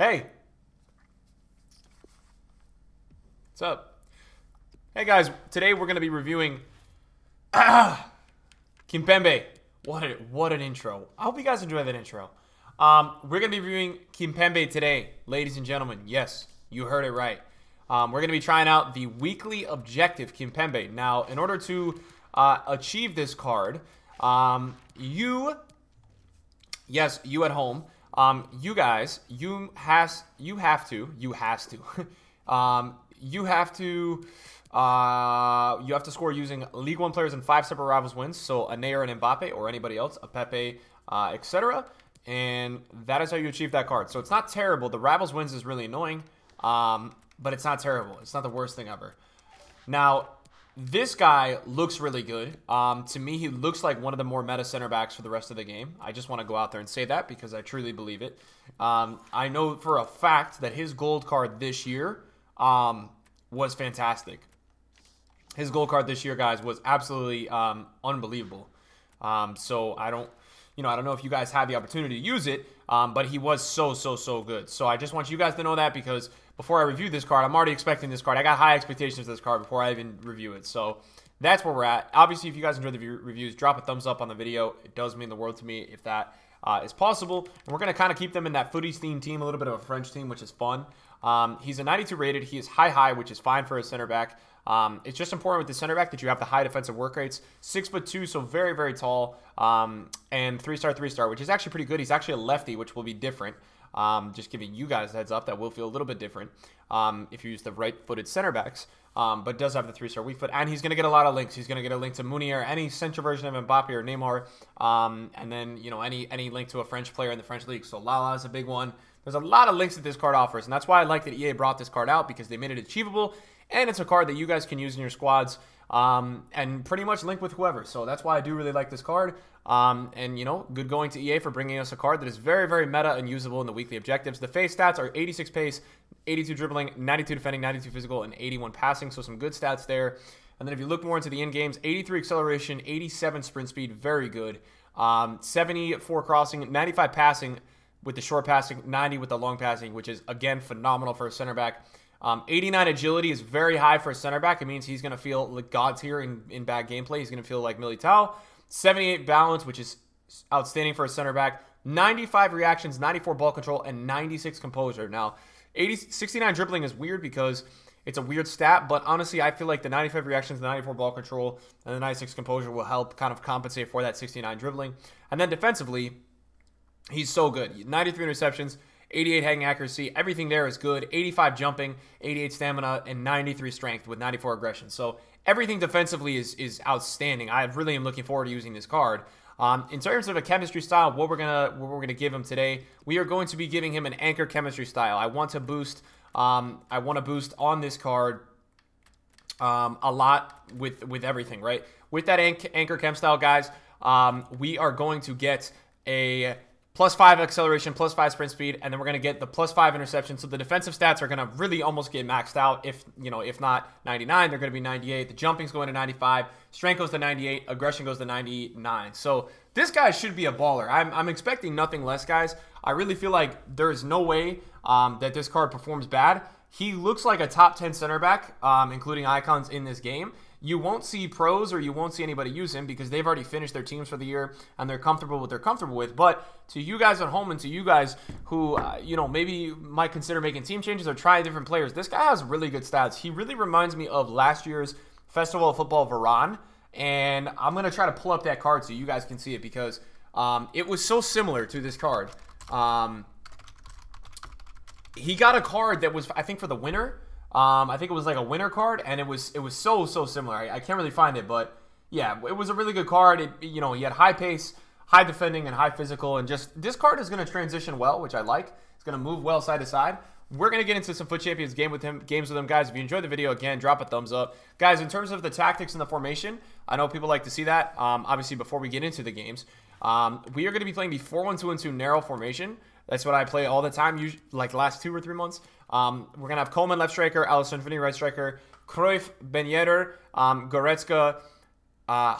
Hey. What's up? Hey guys, today we're going to be reviewing Kimpembe. What a, what an intro. I hope you guys enjoy that intro. Um, we're going to be reviewing Kimpembe today, ladies and gentlemen. Yes, you heard it right. Um, we're going to be trying out the weekly objective Kimpembe. Now, in order to uh, achieve this card, um, you, yes, you at home, um, you guys, you has, you have to, you has to, um, you have to, uh, you have to score using Ligue One players in five separate rivals wins. So a Neymar and Mbappe, or anybody else, a Pepe, uh, etc. And that is how you achieve that card. So it's not terrible. The rivals wins is really annoying, um, but it's not terrible. It's not the worst thing ever. Now, this guy looks really good. Um, to me, he looks like one of the more meta center backs for the rest of the game. I just want to go out there and say that because I truly believe it. Um, I know for a fact that his gold card this year um, was fantastic. His gold card this year, guys, was absolutely um, unbelievable. Um, so I don't, you know, I don't know if you guys had the opportunity to use it, um, but he was so, so, so good. So I just want you guys to know that because before I review this card, I'm already expecting this card. I got high expectations for this card before I even review it. So that's where we're at. Obviously, if you guys enjoyed the reviews, drop a thumbs up on the video. It does mean the world to me if that uh, is possible. And we're going to kind of keep them in that FUTTIES theme team, a little bit of a French team, which is fun. Um, he's a 92 rated. He is high high, which is fine for a center back. Um, it's just important with the center back that you have the high defensive work rates. Six foot two, so very very tall, um, and three star three star, which is actually pretty good. He's actually a lefty, which will be different. Um, just giving you guys heads up that will feel a little bit different um, if you use the right-footed center backs. Um, but does have the three-star weak foot, and he's going to get a lot of links. He's going to get a link to Meunier, any central version of Mbappe or Neymar, um, and then you know any any link to a French player in the French league. So Lala is a big one. There's a lot of links that this card offers, and that's why I like that EA brought this card out because they made it achievable, and it's a card that you guys can use in your squads um, and pretty much link with whoever. So that's why I do really like this card. Um, and, you know, good going to EA for bringing us a card that is very, very meta and usable in the weekly objectives. The face stats are 86 pace, 82 dribbling, 92 defending, 92 physical, and 81 passing. So some good stats there. And then if you look more into the in games, 83 acceleration, 87 sprint speed, very good. Um, 74 crossing, 95 passing with the short passing, 90 with the long passing, which is, again, phenomenal for a center back. Um, 89 agility is very high for a center back. It means he's going to feel like God's here in, in bad gameplay. He's going to feel like Militao. 78 balance, which is outstanding for a center back. 95 reactions, 94 ball control, and 96 composure. Now, 80, 69 dribbling is weird because it's a weird stat, but honestly, I feel like the 95 reactions, the 94 ball control, and the 96 composure will help kind of compensate for that 69 dribbling. And then defensively, he's so good. 93 interceptions, 88 heading accuracy, everything there is good. 85 jumping, 88 stamina, and 93 strength with 94 aggression. So everything defensively is is outstanding. I really am looking forward to using this card. Um, in terms of a chemistry style, what we're gonna what we're gonna give him today, we are going to be giving him an anchor chemistry style. I want to boost. Um, I want to boost on this card um, a lot with with everything, right? With that anchor chem style, guys, um, we are going to get a plus five acceleration, plus five sprint speed, and then we're going to get the plus five interception. So the defensive stats are going to really almost get maxed out. If you know, if not 99, they're going to be 98. The jumping's going to 95. Strength goes to 98. Aggression goes to 99. So this guy should be a baller. I'm, I'm expecting nothing less, guys. I really feel like there is no way um, that this card performs bad. He looks like a top 10 center back, um, including icons in this game you won't see pros or you won't see anybody use him because they've already finished their teams for the year and they're comfortable with what they're comfortable with. But to you guys at home and to you guys who, uh, you know, maybe might consider making team changes or try different players, this guy has really good stats. He really reminds me of last year's Festival of Football Varane. And I'm going to try to pull up that card so you guys can see it because um, it was so similar to this card. Um, he got a card that was, I think, for the winner um, I think it was like a winner card, and it was it was so so similar. I, I can't really find it, but yeah, it was a really good card. It, you know, he had high pace, high defending, and high physical, and just this card is going to transition well, which I like. It's going to move well side to side. We're going to get into some FUT Champions game with him, games with him, guys. If you enjoyed the video, again, drop a thumbs up. Guys, in terms of the tactics and the formation, I know people like to see that. Um, obviously, before we get into the games, um, we are going to be playing the 4-1-2-2 narrow formation. That's what I play all the time, usually, like last two or three months. Um, we're going to have Coman left striker, Alessandrini right striker, Cruyff, Ben Yedder, um, Goretzka, uh,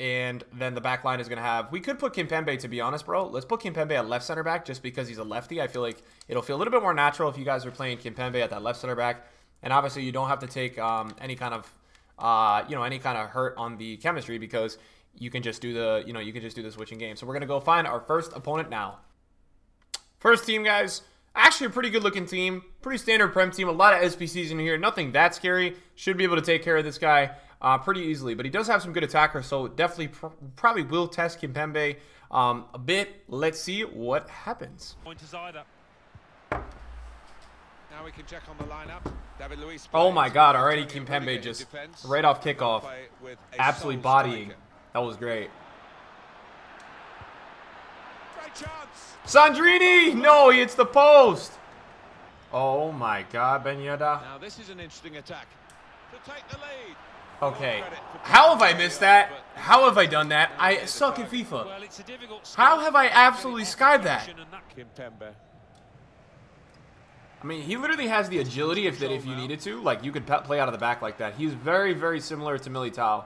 and then the back line is going to have. We could put Kimpembe, to be honest, bro. Let's put Kimpembe at left center back just because he's a lefty. I feel like it'll feel a little bit more natural if you guys are playing Kimpembe at that left center back. And obviously, you don't have to take um, any kind of, uh, you know, any kind of hurt on the chemistry because you can just do the, you know, you can just do the switching game. So we're to go find our first opponent now. First team, guys. Actually, a pretty good looking team. Pretty standard Prem team. A lot of SPCs in here. Nothing that scary. Should be able to take care of this guy uh, pretty easily. But he does have some good attackers, so definitely pr probably will test Kimpembe um, a bit. Let's see what happens. either. Now we can check on the lineup. David Luiz oh my god, already Kimpembe just right off kickoff. Absolutely bodying. That was great. Sandrini! No, he hits the post. Oh my god, Ben Yedder. Now this is an interesting attack. To take the lead. Okay. How have I missed that? How have I done that? I suck at FIFA. How have I absolutely skied that? I mean, he literally has the agility if that if you needed to. Like, you could play out of the back like that. He's very, very similar to Militao.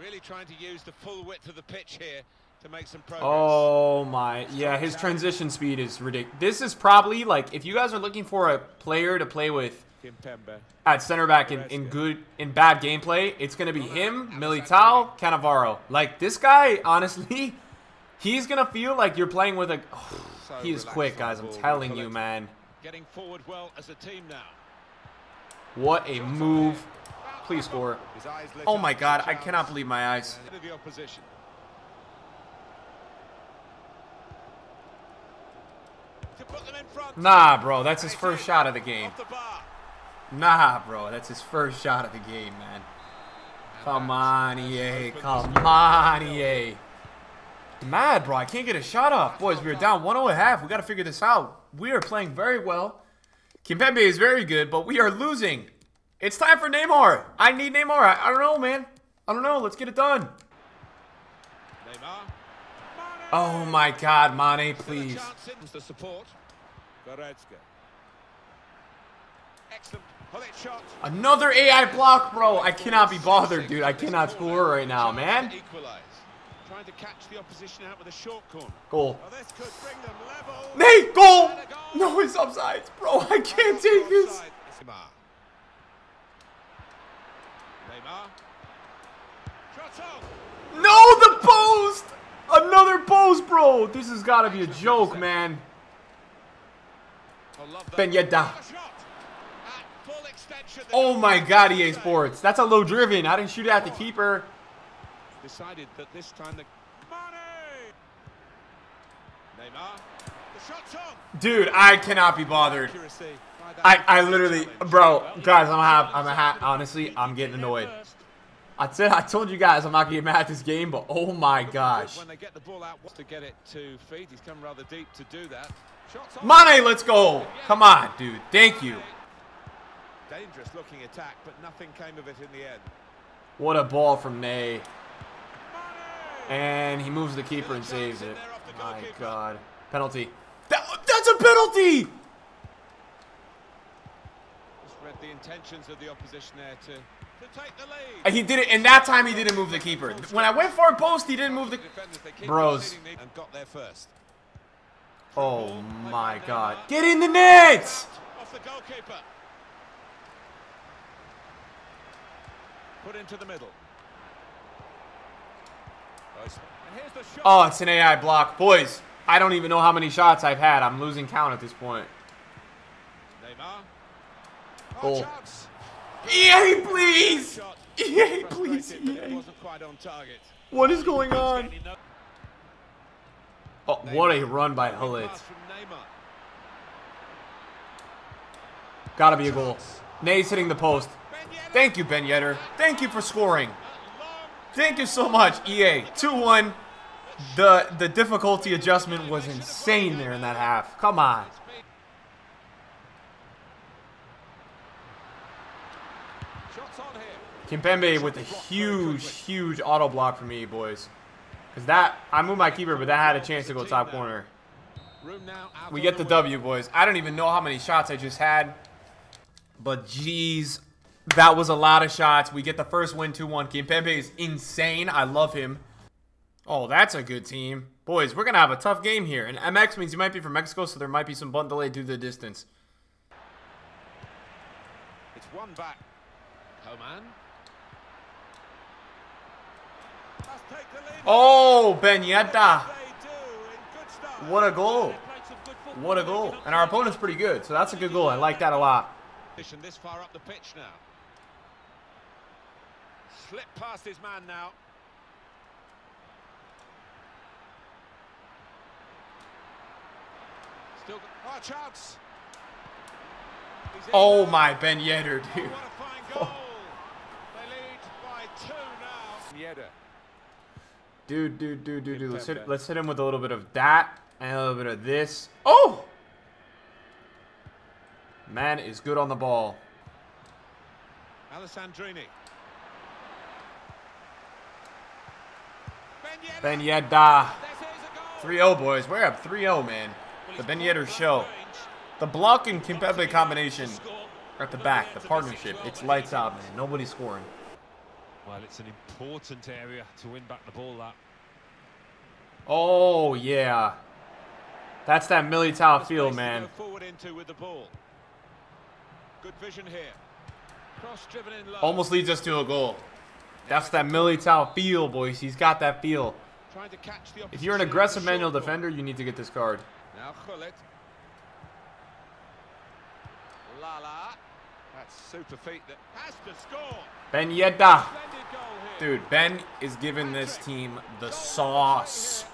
Really trying to use the full width of the pitch here to make some progress. Oh my, yeah, his transition speed is ridiculous. This is probably like if you guys are looking for a player to play with at center back in, in good in bad gameplay, it's gonna be him, Militao, Cannavaro. Like this guy, honestly, he's gonna feel like you're playing with a. Oh, he is quick, guys. I'm telling you, man. Getting forward well as a team now. What a move! Please score. Oh my God, I cannot believe my eyes. Nah, bro, that's his first shot of the game. Nah, bro, that's his first shot of the game, man. Come on, EA. Come on, EA. Mad, bro. I can't get a shot off. Boys, we are down 1-0 at half. We got to figure this out. We are playing very well. Kimpembe is very good, but we are losing. It's time for Neymar. I need Neymar. I, I don't know, man. I don't know. Let's get it done. Oh, my God, Mane, please. Another AI block, bro. I cannot be bothered, dude. I cannot score right now, man. Trying to catch the opposition out with a short corner. Goal. Nate, goal! No, it's upsides, bro. I can't take this. Neymar. Neymar. No, the post! Another post, bro. This has got to be a joke, man. Ben Yedder. Oh my god, EA Sports. That's a low driven. I didn't shoot it at the keeper. Decided that this time the money neymar Dude, I cannot be bothered. I, I literally, bro, guys, I'm gonna have, I'm gonna have, honestly, I'm getting annoyed. I said, I told you guys I'm not gonna get mad at this game, but oh my gosh. When they get the ball out to get it to feet, he's come rather deep to do that. Mane, let's go. Come on, dude. Thank you. Dangerous looking attack, but nothing came of it in the end. What a ball from Ney. And he moves the keeper and saves it. My God. Penalty. That, that's a penalty! Read the intentions of the opposition there to, to take the lead. He did it, and that time he didn't move the keeper. When I went for a post, he didn't move the... Bros. And got there first. Oh my god. Get in the net! Off the goalkeeper. Put into the middle. Oh, it's an AI block. Boys, I don't even know how many shots I've had. I'm losing count at this point. Goal. Oh. EA, please! EA, please, EA. What is going on? Oh, what a run by Hullet. Gotta be a goal. Nay's hitting the post. Thank you, Ben Yedder. Thank you for scoring. Thank you so much, EA. 2-1. The, the difficulty adjustment was insane there in that half. Come on. Kimpembe with a huge, huge auto block for me, boys. Because that, I moved my keeper, but that had a chance to go top corner. We get the W, boys. I don't even know how many shots I just had. But jeez, That was a lot of shots. We get the first win 2-1. Kimpembe is insane. I love him. Oh, that's a good team. Boys, we're going to have a tough game here. And MX means you might be from Mexico, so there might be some button delay due to the distance. It's one back. Coman. Must take the lead. Oh, Ben Yedder. They do in good style. What a goal. They played some good football What a goal. And our opponent's pretty good, so that's a good goal. I like that a lot. This far up the pitch now. Slip past his man now. Still got oh, chance. He's Oh, my Ben Yedder, Oh, dude. what a fine oh. goal. They lead by two now. Yedder. Dude, dude, dude, dude, dude. Let's hit, let's hit him with a little bit of that and a little bit of this. Oh! Man is good on the ball. Alessandrini. Ben. Yedder. This is a goal. 3-0, boys. We're up 3-0, man. The Ben Yedder show. The block and Kimpembe combination are at the back. The partnership. It's lights out, man. Nobody's scoring. Well, it's an important area to win back the ball. That Oh, yeah. That's that Militao feel, man. go forward into with the ball. Good vision here. Cross driven in low. Almost leads us to a goal. That's that Militao feel, boys. He's got that feel. Trying to catch the If you're an aggressive manual defender, you need to get this card. Now. Lala. That's super feet that has to score. Ben Yedder. Splendid goal here. Dude, Ben is giving this team the sauce.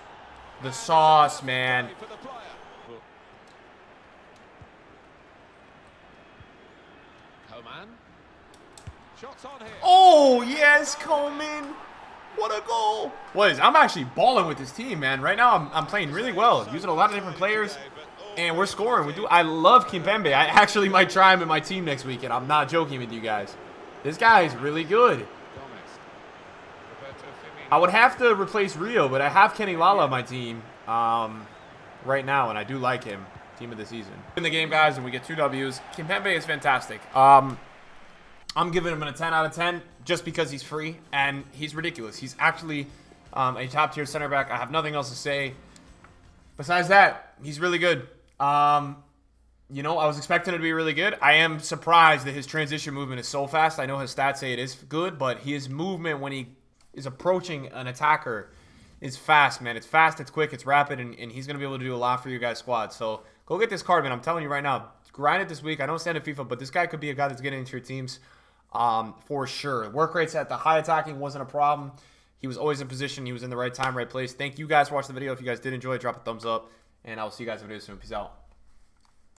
The sauce, man. For the player. Coman. Shots on here. Oh, yes, Coman. What a goal. Boys, I'm actually balling with this team, man. Right now, I'm, I'm playing really well. Using a lot of different players. And we're scoring. We do. I love Kimpembe. I actually might try him in my team next weekend. I'm not joking with you guys. This guy is really good. Gomez. Roberto Firmino. I would have to replace Rio, but I have Kenny Lala on my team um, right now, and I do like him. Team of the season. In the game, guys, and we get two Ws. Kimpembe is fantastic. Um, I'm giving him a 10 out of 10 just because he's free, and he's ridiculous. He's actually um, a top-tier center back. I have nothing else to say. Besides that, he's really good. Um, you know, I was expecting it to be really good. I am surprised that his transition movement is so fast. I know his stats say it is good, but his movement when he is approaching an attacker is fast, man. It's fast, it's quick, it's rapid, and, and he's going to be able to do a lot for your guys' squad. So go get this card, man. I'm telling you right now, grind it this week. I don't stand at FIFA, but this guy could be a guy that's getting into your teams um, for sure. Work rates at the high attacking wasn't a problem. He was always in position. He was in the right time, right place. Thank you guys for watching the video. If you guys did enjoy drop a thumbs up, and I will see you guys in the video soon. Peace out.